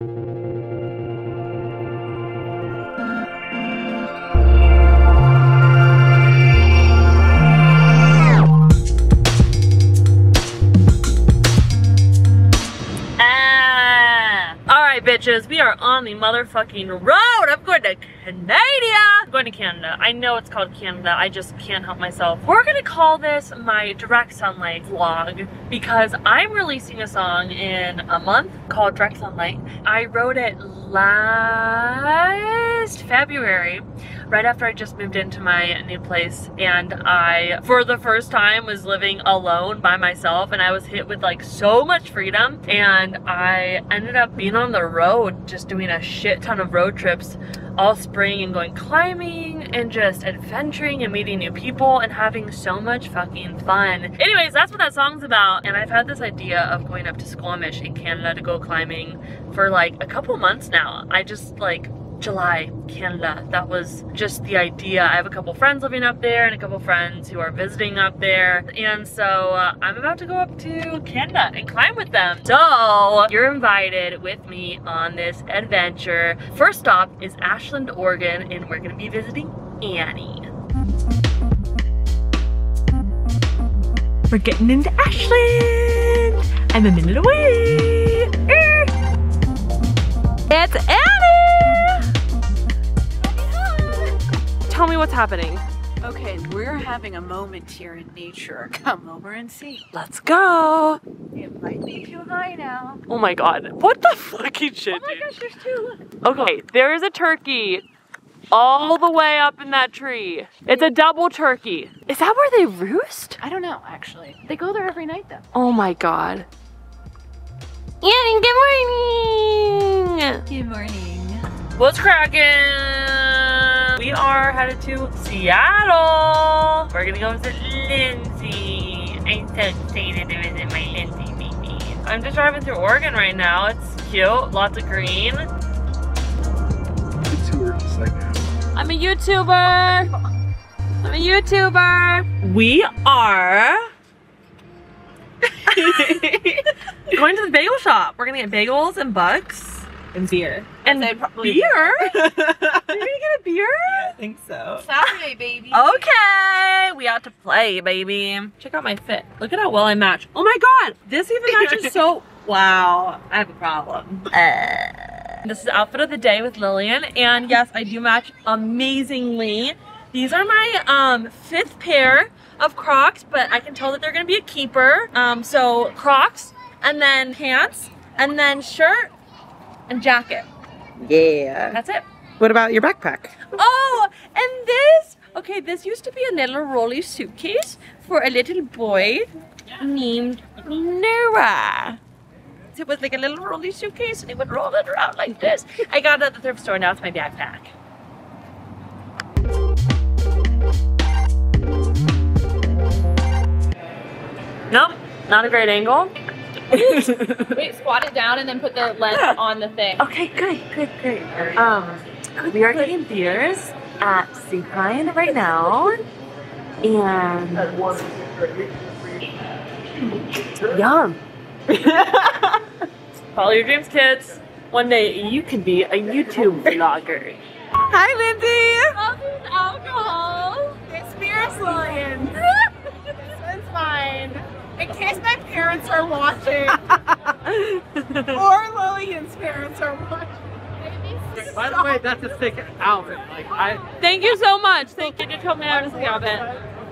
Ah. bitches, we are on the motherfucking road. I'm going to Canada. I'm going to Canada. I know it's called Canada. I just can't help myself. We're gonna call this my Direct Sunlight vlog because I'm releasing a song in a month called Direct Sunlight. I wrote it last February right after I just moved into my new place and I, for the first time, was living alone by myself and I was hit with like so much freedom and I ended up being on the road just doing a shit ton of road trips all spring and going climbing and just adventuring and meeting new people and having so much fucking fun. Anyways, that's what that song's about and I've had this idea of going up to Squamish in Canada to go climbing for like a couple months now. I just like July, Canada. That was just the idea. I have a couple friends living up there and a couple friends who are visiting up there. And so uh, I'm about to go up to Canada and climb with them. So you're invited with me on this adventure. First stop is Ashland, Oregon, and we're gonna be visiting Annie. We're getting into Ashland. I'm a minute away. Happening. Okay, we're having a moment here in nature. Come over and see. Let's go. It might be too high now. Oh my god. What the fucking shit, Oh my dude? gosh, there's two. Okay, there is a turkey all the way up in that tree. It's a double turkey. Is that where they roost? I don't know, actually. They go there every night, though. Oh my god. Annie, good morning! Good morning. What's cracking? We are headed to Seattle. We're gonna go visit Lindsay. I'm so excited to visit my Lindsay baby. I'm just driving through Oregon right now. It's cute, lots of green. The tour just like I'm a YouTuber. I'm a YouTuber. We are going to the bagel shop. We're gonna get bagels and bucks. and beer. And I'd probably- beer? You're gonna get a beer? I think so. Saturday, baby. Okay, we out to play, baby. Check out my fit. Look at how well I match. Oh my god, this even matches so. Wow, I have a problem. Uh, this is outfit of the day with Lillian, and yes, I do match amazingly. These are my um, fifth pair of Crocs, but I can tell that they're gonna be a keeper. Um, so Crocs, and then pants, and then shirt and jacket. Yeah. That's it. What about your backpack? Oh, and this, okay, this used to be a little rolly suitcase for a little boy named Noah. It was like a little rolly suitcase and he would roll it around like this. I got it at the thrift store, now it's my backpack. Nope, not a great angle. Wait, squat it down and then put the lens on the thing. Okay, good, good, good. Um, we are getting beers at Seapine right now, and yum. Follow your dreams, kids. One day you can be a YouTube vlogger. Hi, Lindsay. alcohol. It's Spirits Lillian. it's fine. In case my parents are watching. or Lillian's parents are watching. By the way, that's a sick outfit. Like I Thank you so much. Thank you to told me I was the outfit.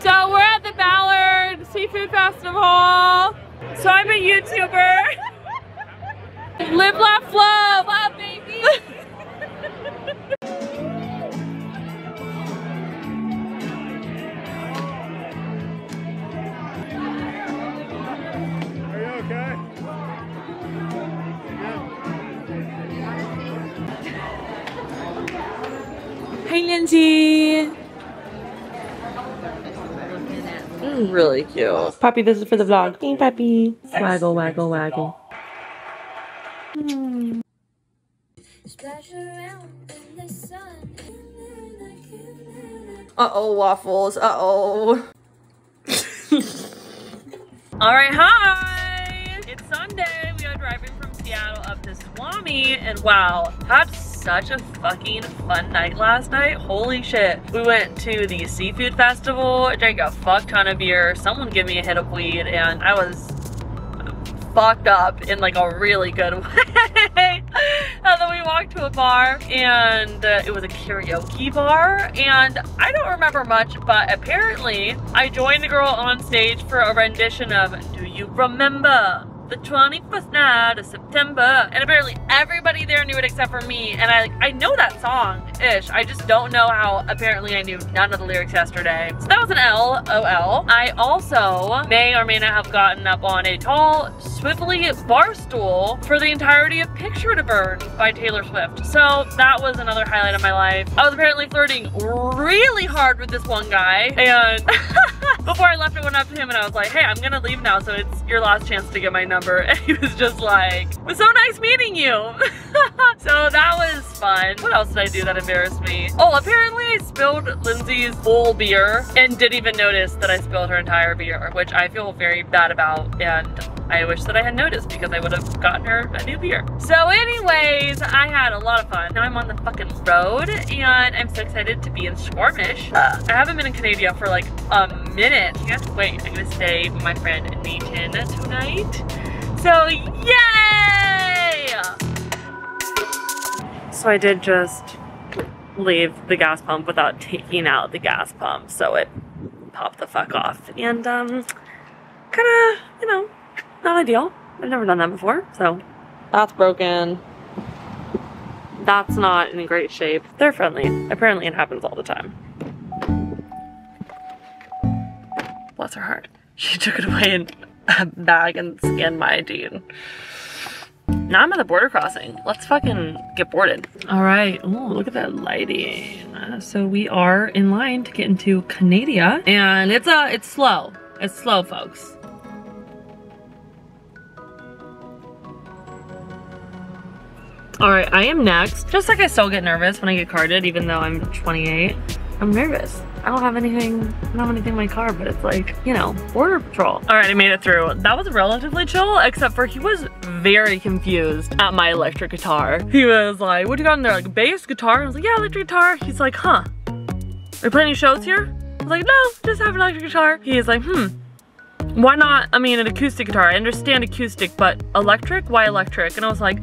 So we're at the Ballard Seafood Festival. So I'm a YouTuber. Live, laugh, love. Love, baby. Hi, Lindsay. Mm, really cute. Puppy, this is for the vlog. Hey, puppy. Waggle, waggle, waggle. Uh-oh, waffles. Uh-oh. All right, hi. It's Sunday. We are driving from Seattle up to Swami, and wow, had such a fucking fun night last night. Holy shit. We went to the seafood festival, drank a fuck ton of beer, someone gave me a hit of weed, and I was fucked up in like a really good way. and then we walked to a bar and uh, it was a karaoke bar and I don't remember much but apparently I joined the girl on stage for a rendition of Do You Remember? The 21st night of September. And apparently everybody there knew it except for me. And I I know that song-ish. I just don't know how apparently I knew none of the lyrics yesterday. So that was an L, O-L. I also may or may not have gotten up on a tall, swiftly bar stool for the entirety of Picture to Burn by Taylor Swift. So that was another highlight of my life. I was apparently flirting really hard with this one guy. And before I left, I went up to him and I was like, hey, I'm gonna leave now. So it's your last chance to get my number. And he was just like, it was so nice meeting you. so that was fun. What else did I do that embarrassed me? Oh, apparently I spilled Lindsay's full beer and didn't even notice that I spilled her entire beer, which I feel very bad about. And I wish that I had noticed because I would have gotten her a new beer. So anyways, I had a lot of fun. Now I'm on the fucking road and I'm so excited to be in Squamish. Uh, I haven't been in Canada for like a minute. To wait. I'm gonna stay with my friend Nathan tonight. So yay! So I did just leave the gas pump without taking out the gas pump. So it popped the fuck off. And um, kind of, you know, not ideal. I've never done that before, so. That's broken. That's not in great shape. They're friendly. Apparently it happens all the time. Bless her heart. She took it away in a bag and scanned my ID. Now I'm at the border crossing. Let's fucking get boarded. All right. Oh, look at that lighting. Uh, so we are in line to get into Canada, and it's uh, it's slow. It's slow, folks. All right, I am next. Just like I still get nervous when I get carded, even though I'm 28. I'm nervous. I don't have anything, I don't have anything in my car, but it's like, you know, border patrol. All right, I made it through. That was relatively chill, except for he was very confused at my electric guitar. He was like, what do you got in there? Like bass, guitar? I was like, yeah, electric guitar. He's like, huh, are you playing any shows here? I was like, no, just have an electric guitar. He's like, hmm, why not, I mean, an acoustic guitar. I understand acoustic, but electric? Why electric? And I was like,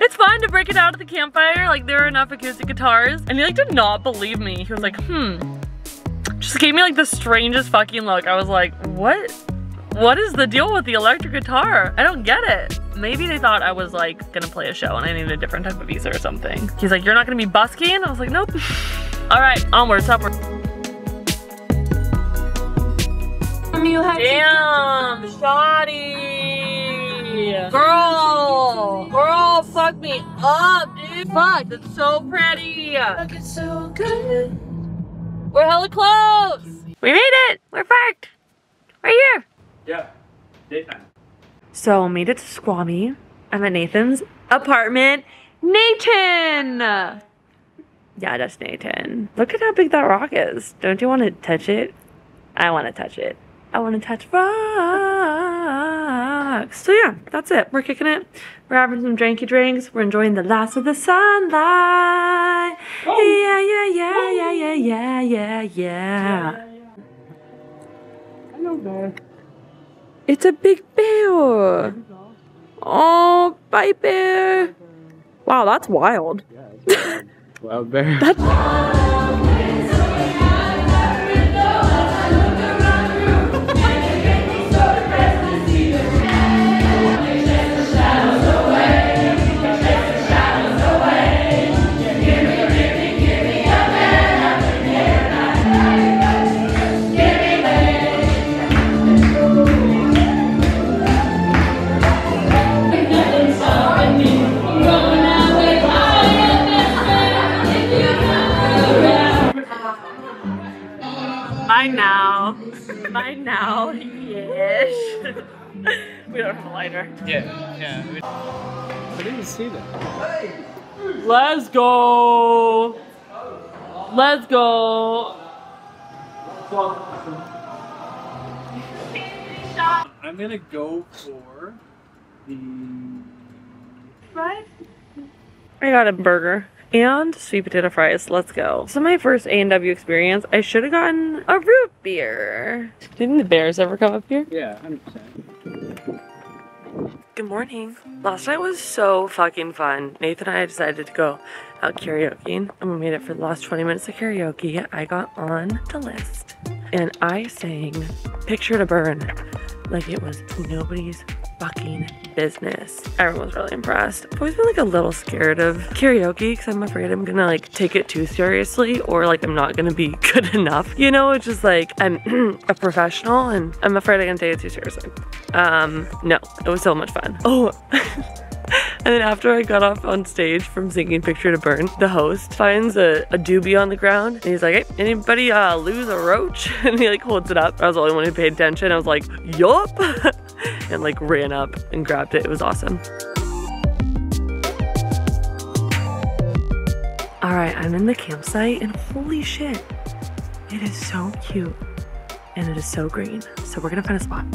it's fine to break it out at the campfire. Like there are enough acoustic guitars. And he like did not believe me. He was like, hmm. Just gave me like the strangest fucking look. I was like, what? What is the deal with the electric guitar? I don't get it. Maybe they thought I was like gonna play a show and I needed a different type of visa or something. He's like, you're not gonna be busking? I was like, nope. All right, onwards, upwards. Damn, shoddy. Girl, girl, fuck me up, dude. Fuck, that's so pretty. Looking so good. We're hella close. We made it. We're parked. Right here. Yeah, daytime. So made it to Squammy. I'm at Nathan's apartment. Nathan! Yeah, that's Nathan. Look at how big that rock is. Don't you want to touch it? I want to touch it. I want to touch So yeah, that's it. We're kicking it. We're having some drinky drinks. We're enjoying the last of the sunlight. Yeah, yeah, yeah, yeah, yeah, yeah, yeah, yeah. Hello there. It's a big bear. Oh, bye bear. Wow, that's wild. Wild bear. Bye we don't have a lighter. Yeah, yeah. I didn't see that. Let's go. Let's go. I'm gonna go for the right? I got a burger and sweet potato fries. Let's go. So my first A&W experience, I should have gotten a root beer. Didn't the bears ever come up here? Yeah, 100%. Good morning. Last night was so fucking fun. Nathan and I decided to go out karaoke and we made it for the last 20 minutes of karaoke. I got on the list and I sang Picture to Burn like it was nobody's fucking business. Everyone was really impressed. I've always been like a little scared of karaoke because I'm afraid I'm gonna like take it too seriously or like I'm not gonna be good enough. You know, it's just like I'm a professional and I'm afraid I'm gonna take it too seriously. Um, no, it was so much fun. Oh. And then after I got off on stage from singing Picture to Burn, the host finds a, a doobie on the ground and he's like, hey, anybody uh, lose a roach? And he like holds it up. I was the only one who paid attention. I was like, yup. and like ran up and grabbed it. It was awesome. All right, I'm in the campsite and holy shit, it is so cute and it is so green. So we're gonna find a spot.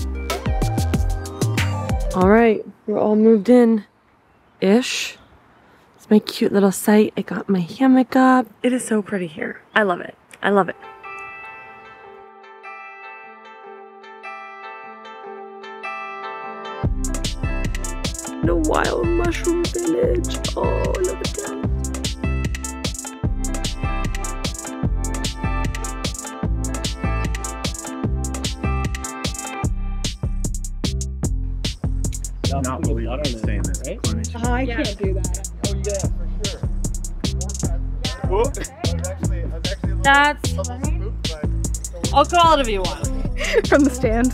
All right, we're all moved in ish. It's my cute little site. I got my hammock up. It is so pretty here. I love it. I love it. The wild mushroom village. Oh, I love it down. Not believe I'm saying this. Uh-huh, I can't do that. Oh yeah, for sure. That's. I'll call it if you want. From the stand.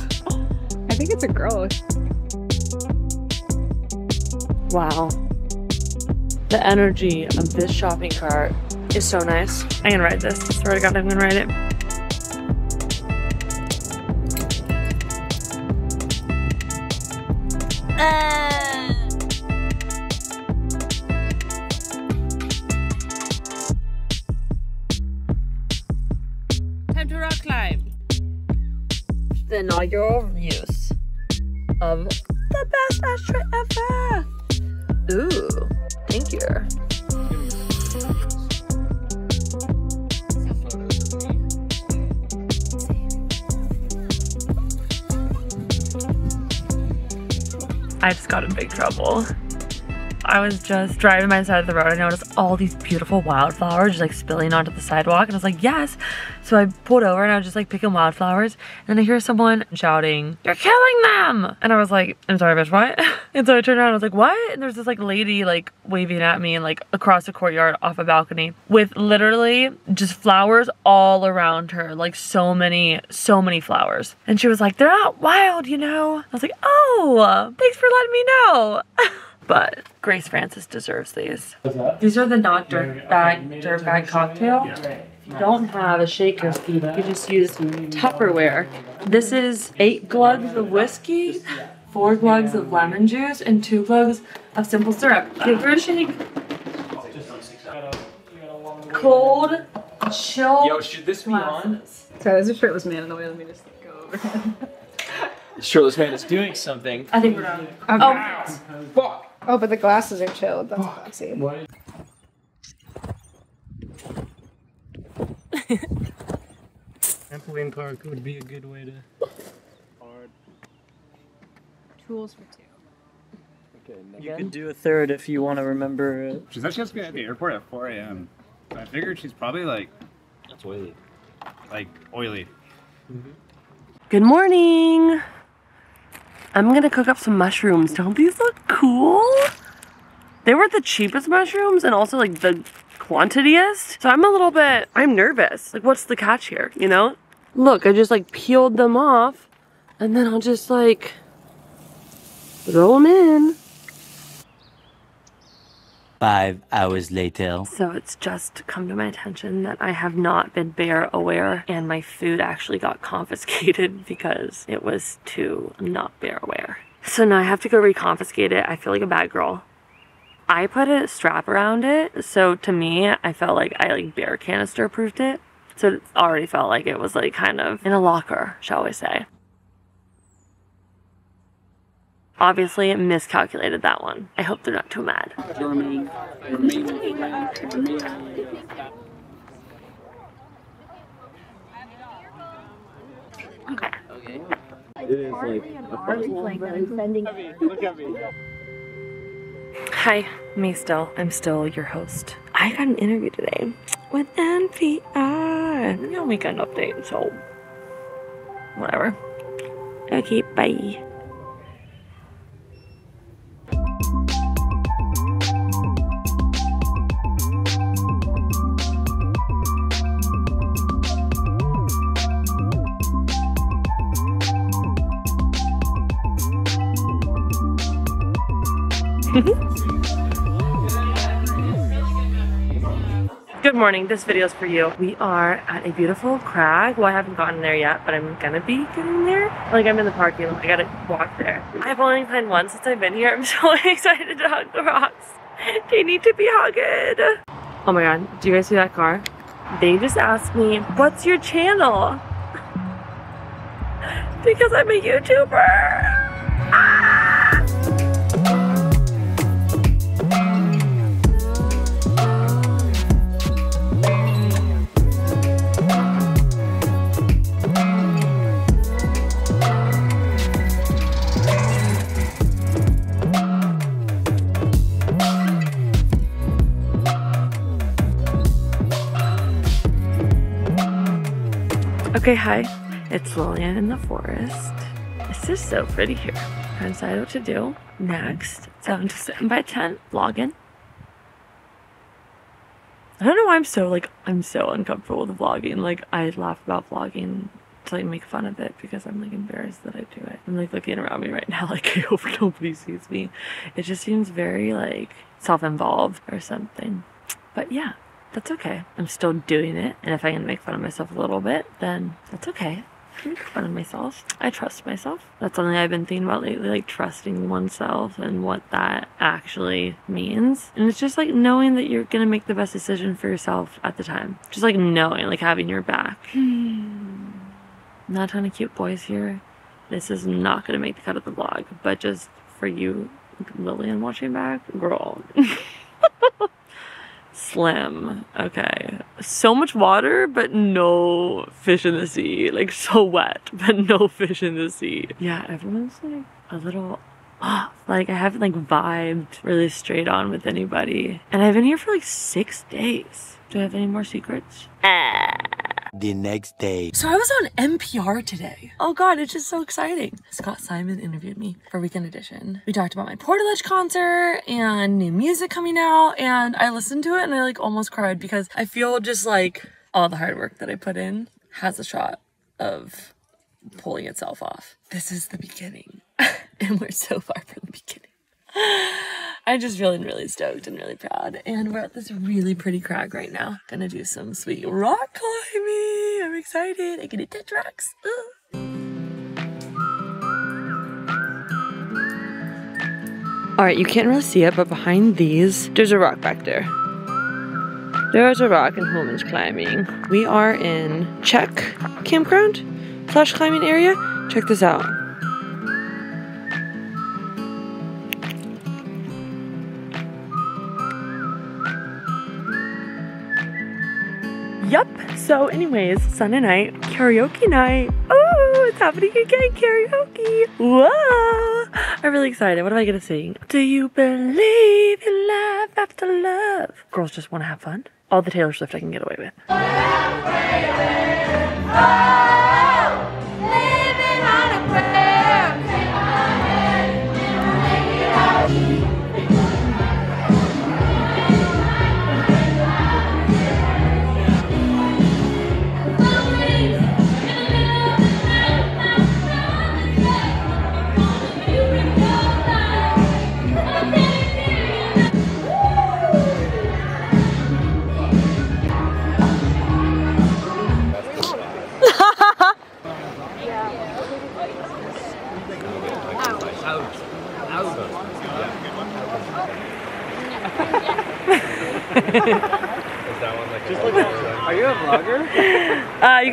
I think it's a girl. Wow. The energy of this shopping cart is so nice. I'm gonna ride this. I swear to God, I'm gonna ride it. Time The inaugural use of the best ashtray ever. Ooh, thank you. I just got in big trouble. I was just driving by the side of the road. I noticed all these beautiful wildflowers just like spilling onto the sidewalk. And I was like, yes. So I pulled over and I was just like picking wildflowers. And then I hear someone shouting, you're killing them. And I was like, I'm sorry, bitch, what? And so I turned around and I was like, what? And there's this like lady like waving at me and like across the courtyard off a balcony with literally just flowers all around her. Like so many, so many flowers. And she was like, they're not wild, you know? I was like, oh, thanks for letting me know. but Grace Francis deserves these. These are the not dirt bag dirt bag cocktail. If you don't have a shaker you just use Tupperware. This is eight glugs of whiskey, four glugs of lemon juice, and two glugs of simple syrup. Give her a shake. Cold, chill. Yo, should this be on? Sorry, there's a shirtless man in the way. Let me just go over him. Shirtless man is doing something. I think we're done. Okay. Oh. Fuck. Oh, but the glasses are chilled. That's oh, classy. Trampoline park would be a good way to. Hard. Tools for two. Okay, You could do a third if you want to remember it. She said she has to be at the airport at 4 a.m. So I figured she's probably like That's oily. like oily. Mm-hmm. Good morning. I'm gonna cook up some mushrooms. Don't these look cool? They were the cheapest mushrooms and also like the quantityest. So I'm a little bit, I'm nervous. Like what's the catch here, you know? Look, I just like peeled them off and then I'll just like throw them in. Five hours later. So it's just come to my attention that I have not been bear aware and my food actually got confiscated because it was too not bear aware. So now I have to go reconfiscate it. I feel like a bad girl. I put a strap around it, so to me, I felt like I like bear canister proofed it. So it already felt like it was like kind of in a locker, shall we say. Obviously miscalculated that one. I hope they're not too mad. Germany, Romania, Romania. Okay. It is like a Look at me. Hi, me still. I'm still your host. I got an interview today with NPR. You know, weekend update, so whatever. Okay, bye. Good morning, this video is for you. We are at a beautiful crag. Well, I haven't gotten there yet, but I'm gonna be getting there. Like, I'm in the parking lot, I gotta walk there. I've only climbed once since I've been here. I'm so excited to hug the rocks. They need to be hugged. Oh my god, do you guys see that car? They just asked me, what's your channel? Because I'm a YouTuber. Okay, hi. It's Lillian in the forest. It's just so pretty here. I decided what to do next. So I'm just sitting by a tent, vlogging. I don't know why I'm so like I'm so uncomfortable with vlogging. Like I laugh about vlogging to like make fun of it because I'm like embarrassed that I do it. I'm like looking around me right now like I hope nobody sees me. It just seems very like self-involved or something. But yeah, that's okay. I'm still doing it, and if I can make fun of myself a little bit, then that's okay. I can make fun of myself. I trust myself. That's something I've been thinking about lately, like trusting oneself and what that actually means. And it's just like knowing that you're gonna make the best decision for yourself at the time. Just like knowing, like having your back. Hmm. Not a ton of cute boys here. This is not gonna make the cut of the vlog, but just for you, Lillian watching back, girl. Slim. Okay. So much water, but no fish in the sea. Like so wet, but no fish in the sea. Yeah, everyone's like a little off. Like I haven't like vibed really straight on with anybody. And I've been here for like six days. Do I have any more secrets? Uh, The next day. So I was on NPR today. Oh god, it's just so exciting. Scott Simon interviewed me for Weekend Edition. We talked about my Portaledge concert and new music coming out, and I listened to it and I like almost cried because I feel just like all the hard work that I put in has a shot of pulling itself off. This is the beginning, and we're so far from the beginning. I'm just feeling really stoked and really proud. And we're at this really pretty crag right now. Gonna do some sweet rock climbing. I'm excited. I'm gonna touch rocks. Ooh. All right, you can't really see it, but behind these, there's a rock back there. There's a rock in Holman's climbing. We are in Czech campground slash climbing area. Check this out. So, anyways, Sunday night, karaoke night. Oh, it's happening again, karaoke. Whoa. I'm really excited. What am I gonna sing? Do you believe in love after love? Girls just want to have fun. All the Taylor Swift I can get away with.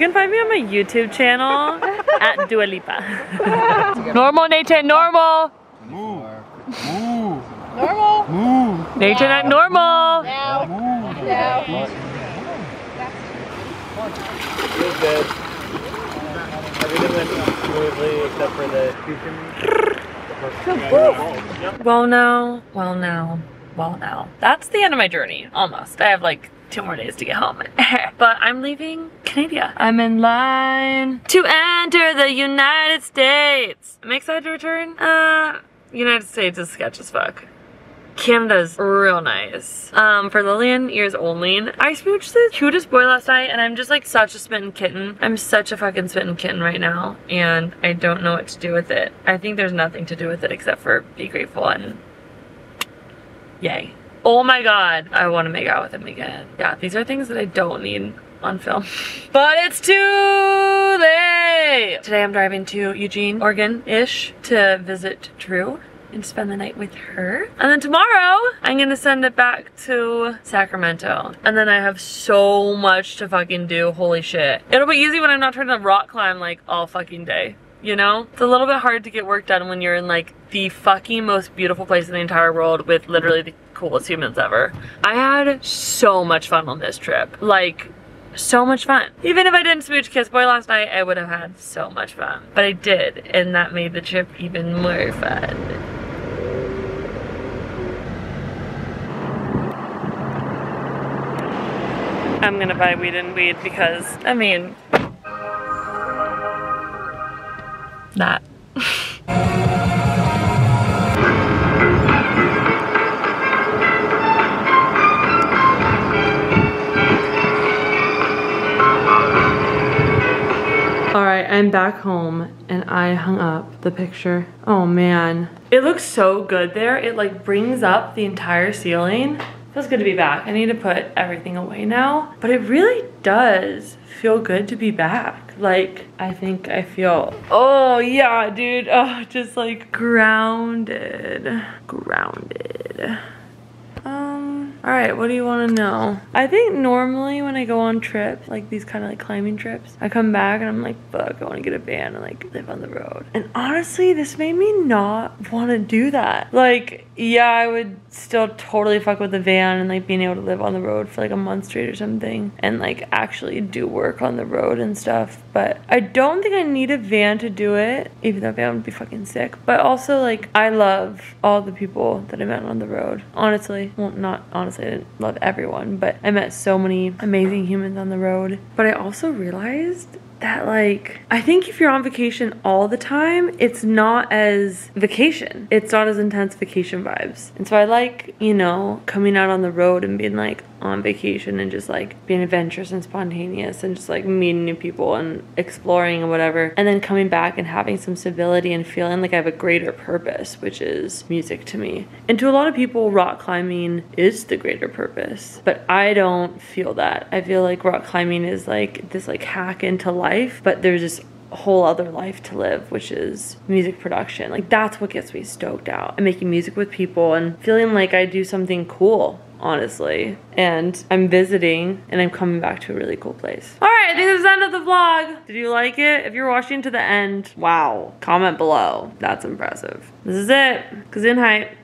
Can find me on my YouTube channel at Dua Lipa. normal, Nathan, normal. Move. Move. Normal. Move. Nature not normal. Now. Move. Now. Feels good. Everything went smoothly except for the Well, now, well, now, well, now. That's the end of my journey, almost. I have like two more days to get home. but I'm leaving Canada. I'm in line to enter the United States. I'm excited to return? Uh, United States is sketch as fuck. Canada's real nice. Um, for Lillian, ears only. I smooched the cutest boy last night and I'm just like such a smitten kitten. I'm such a fucking smitten kitten right now and I don't know what to do with it. I think there's nothing to do with it except for be grateful and yay. Oh my god, I want to make out with him again. Yeah, these are things that I don't need on film. but it's too late! Today I'm driving to Eugene, Oregon-ish to visit Drew and spend the night with her. And then tomorrow, I'm gonna send it back to Sacramento. And then I have so much to fucking do, holy shit. It'll be easy when I'm not trying to rock climb like all fucking day. You know? It's a little bit hard to get work done when you're in like the fucking most beautiful place in the entire world with literally the coolest humans ever. I had so much fun on this trip. Like, so much fun. Even if I didn't smooch kiss boy last night, I would have had so much fun. But I did, and that made the trip even more fun. I'm gonna buy weed and weed because, I mean, that. Right, I'm back home and I hung up the picture. Oh man. It looks so good there. It like brings up the entire ceiling. Feels good to be back. I need to put everything away now, but it really does feel good to be back. Like, I think I feel, oh yeah, dude. Oh, just like grounded, grounded. Um, all right, what do you want to know? I think normally when I go on trips, like these kind of like climbing trips, I come back and I'm like, fuck, I want to get a van and like live on the road. And honestly, this made me not want to do that. Like, yeah, I would still totally fuck with the van and like being able to live on the road for like a month straight or something and like actually do work on the road and stuff. But I don't think I need a van to do it, even though a van would be fucking sick. But also, like, I love all the people that I met on the road. Honestly, well, not honestly, I didn't love everyone, but I met so many amazing humans on the road. But I also realized that like I think if you're on vacation all the time, it's not as vacation. It's not as intense vacation vibes. And so I like, you know, coming out on the road and being like on vacation and just like being adventurous and spontaneous and just like meeting new people and exploring and whatever. And then coming back and having some stability and feeling like I have a greater purpose, which is music to me. And to a lot of people, rock climbing is the greater purpose. But I don't feel that. I feel like rock climbing is like this like hack into life, but there's this whole other life to live, which is music production. Like that's what gets me stoked out. I'm making music with people and feeling like I do something cool honestly. And I'm visiting and I'm coming back to a really cool place. All right, I think this is the end of the vlog. Did you like it? If you're watching to the end, wow, comment below. That's impressive. This is it. Kazin hype.